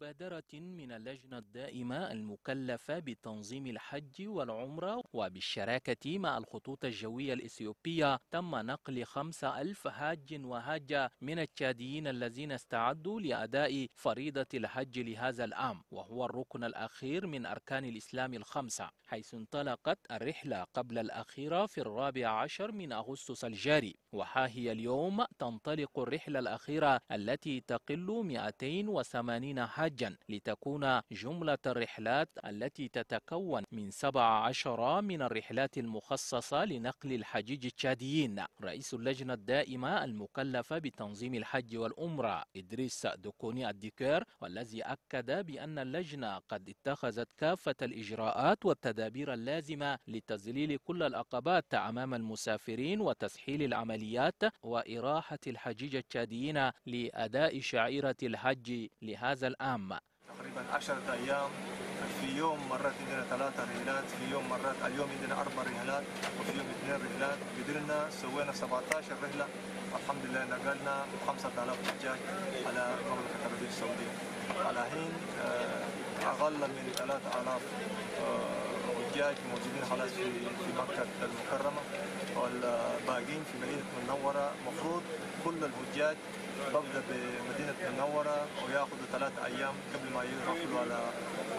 بمبادرة من اللجنة الدائمة المكلفة بتنظيم الحج والعمرة وبالشراكة مع الخطوط الجوية الإثيوبية. تم نقل خمسة ألف حاج وهاجة من التشاديين الذين استعدوا لأداء فريضة الحج لهذا العام وهو الركن الأخير من أركان الإسلام الخمسة حيث انطلقت الرحلة قبل الأخيرة في الرابع عشر من أغسطس الجاري. وها هي اليوم تنطلق الرحلة الأخيرة التي تقل 280 حاجا لتكون جملة الرحلات التي تتكون من 17 من الرحلات المخصصة لنقل الحجيج التشاديين. رئيس اللجنة الدائمة المكلفة بتنظيم الحج والأمرة إدريس دكوني الديكير والذي أكد بأن اللجنة قد اتخذت كافة الإجراءات والتدابير اللازمة لتذليل كل العقبات أمام المسافرين وتسهيل العمليات وإراحة الحجيج التشاديين لأداء شعيرة الحج لهذا العام تقريبا عشرة أيام في يوم مرات عندنا ثلاثة رحلات في يوم مرات اليوم عندنا أربع رحلات وفي يوم اثنين رحلات قدرنا سوينا 17 رحلة. الحمد لله نقلنا 5000 حجاج على مملكة العربية السعودية. على حين أقل من 3000 حجاج موجودين خلاص في في مكة المكرمة والباقيين في مدينة المنورة مفروض كل الحجاج ببدا بمدينة المنوره ويأخذوا ثلاث أيام قبل ما يرحلوا على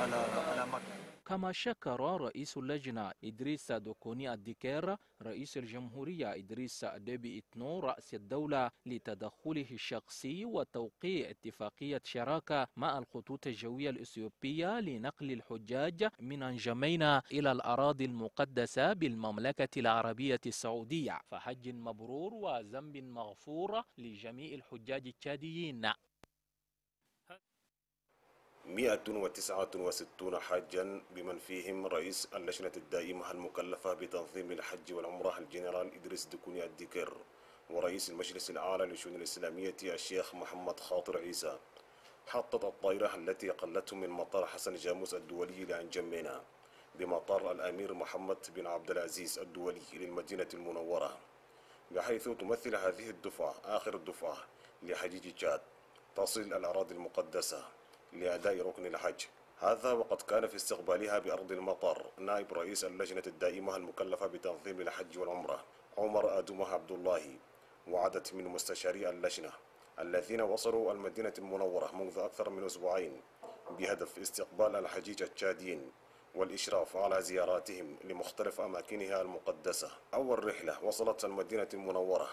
على على مكة. كما شكر رئيس اللجنة إدريس دوكوني الديكير رئيس الجمهورية إدريس ديبي إتنو رأس الدولة لتدخله الشخصي وتوقيع اتفاقية شراكة مع الخطوط الجوية الإثيوبية لنقل الحجاج من أنجمينا إلى الأراضي المقدسة بالمملكة العربية السعودية. فحج مبرور وذنب مغفور لجميع الحجاج التشاديين. 169 حاجا بمن فيهم رئيس اللجنة الدائمة المكلفة بتنظيم الحج والعمرة الجنرال إدريس دكوني الديكر ورئيس المجلس الأعلى للشؤون الإسلامية الشيخ محمد خاطر عيسى. حطت الطائرة التي قلتهم من مطار حسن جاموس الدولي لأنجمينا بمطار الأمير محمد بن عبد العزيز الدولي للمدينة المنورة بحيث تمثل هذه الدفعة آخر الدفعة لحجيج تشاد تصل الأراضي المقدسة. لأداء ركن الحج. هذا وقد كان في استقبالها بأرض المطار نائب رئيس اللجنة الدائمة المكلفة بتنظيم الحج والعمرة عمر آدمه عبد الله وعدد من مستشاري اللجنة الذين وصلوا المدينة المنورة منذ أكثر من أسبوعين بهدف استقبال الحجيج التشاديين والإشراف على زياراتهم لمختلف أماكنها المقدسة. أول رحلة وصلت المدينة المنورة.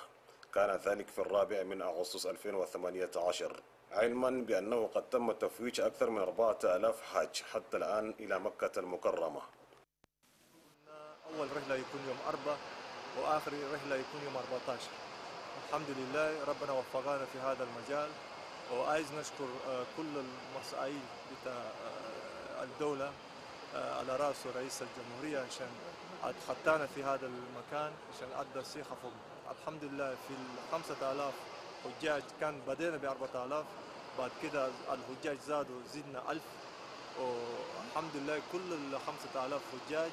كان ذلك في الرابع من أغسطس 2018 علما بأنه قد تم تفويج أكثر من 4000 حاج حتى الآن إلى مكة المكرمة. أول رحلة يكون يوم أربعة وآخر رحلة يكون يوم 14 الحمد لله ربنا وفقنا في هذا المجال وعايز نشكر كل المسؤولين بتاع الدولة على رأسه رئيس الجمهورية عشان خطانا في هذا المكان عشان أدى الثقة فوق. الحمد لله في ال 5000 حجاج كان بدينا ب 4000 بعد كده الحجاج زادوا زدنا 1000 والحمد لله كل ال 5000 حجاج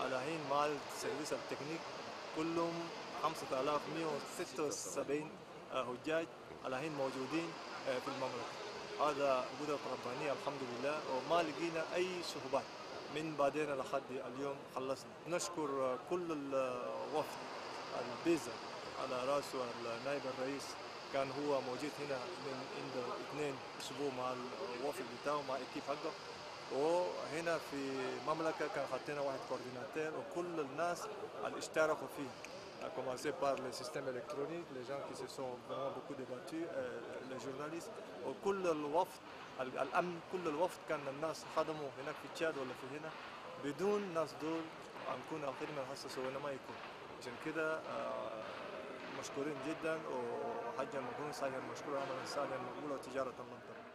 على حين مع ال service technique كلهم 5176 حجاج على حين موجودين في المملكة. هذا قدرة ربانية الحمد لله. وما لقينا أي صعوبات من بعدين لحد اليوم خلصنا. نشكر كل الوفد البيزا على رأسه النائب الرئيس. كان هو موجود هنا من عنده اثنين أسبوع مع الوفد بتاعه مع اكيب حقه. وهنا في المملكه كان حاطين واحد كورديناتور وكل الناس اللي اشتركوا فيه. À commencer par le système électronique, les gens qui se sont vraiment beaucoup débattus, euh, les journalistes. وكل الوفد الأمن كل الوفد كان الناس خدموا هناك في تشاد ولا في هنا. بدون الناس دول نكون الخدمه هسه سوينا ما يكون. عشان كده آه مشكورين جدا وحجا مبرور صحيح مشكور عملا سالما مقبولا وتجارة منطقه